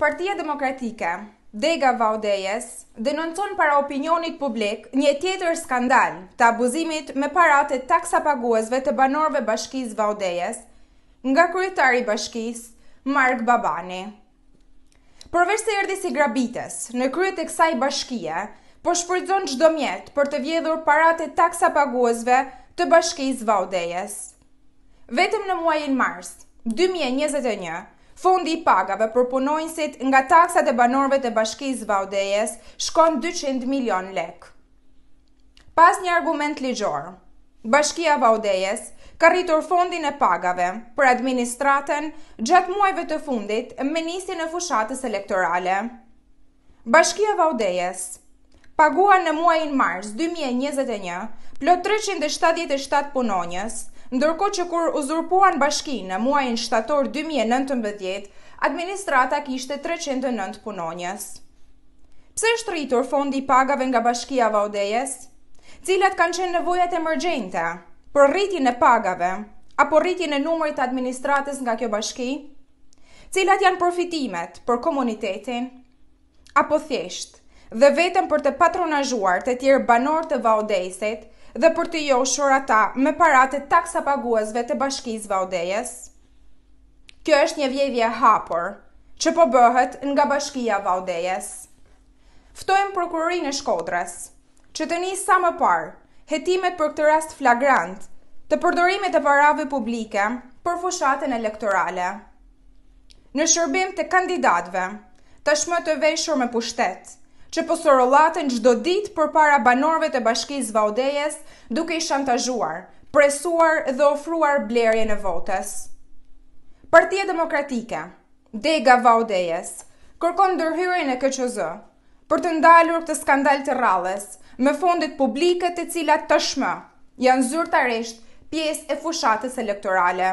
Partia Demokratike, Dega Vau Dejës, denoncon para opinionit publik një tjetër skandal të abuzimit me paratë e taksapaguesve të banorëve bashkisë Vau Dejës nga kryetari i bashkisë, Mark Babani. Përveç se erdhi si grabitës, në krye të kësaj bashkie, po shfrytëzon çdo mjet për të vjedhur paratë e taksapaguesve të bashkisë Vau Dejës. Vetëm në muajin mars dy mijë e njëzet e një, fondi i pagave për punonjësit nga taksat e banorëve të Bashkisë Vau Dejës shkon dyqind milionë lekë. Pa asnjë argument ligjor, Bashkia Vau Dejës ka rritur fondin e pagave për administratën gjatë muajve të fundit me nisjen e fushatës elektorale. Bashkia Vau Dejës paguan në muajin mars 2021 plot 377 punonjës, ndërkohë që kur uzurpuan bashkinë në muajin shtator 2019, administrata kishte 309 punonjës. Pse është rritur fondi i pagave nga Bashkia Vau Dejës? Cilat kanë qenë nevojat emergjente për rritjen e pagave apo rritjen e numrit të administratës nga kjo bashki? Cilat janë përfitimet për komunitetin? Apo thjesht, dhe vetëm për të patronazhuar të tjerë banorë të Vau Dejës dhe për të joshur ata me paratë e taksapaguesve të bashkisë Vau Dejës? Kjo është një vjedhje e hapur, që po bëhet nga bashkia Vau Dejës. Ftojmë Prokurorinë e Shkodrës që të nisë sa më parë hetimet për këtë rast flagrant të përdorimit të parave publike për fushatën elektorale në shërbim të kandidatëve tashmë të veshur me pushtet, që po sorollaten çdo ditë përpara banorëve të Bashkisë Vau Dejës duke i shantazhuar, presuar dhe ofruar blerjen e votës. Partia Demokratike Dega Vau Dejës kërkon ndërhyrjen e KQZ për të ndalur këtë skandal të radhës me fondet publike të cilat tashmë janë zyrtarisht pjesë e fushatës elektorale.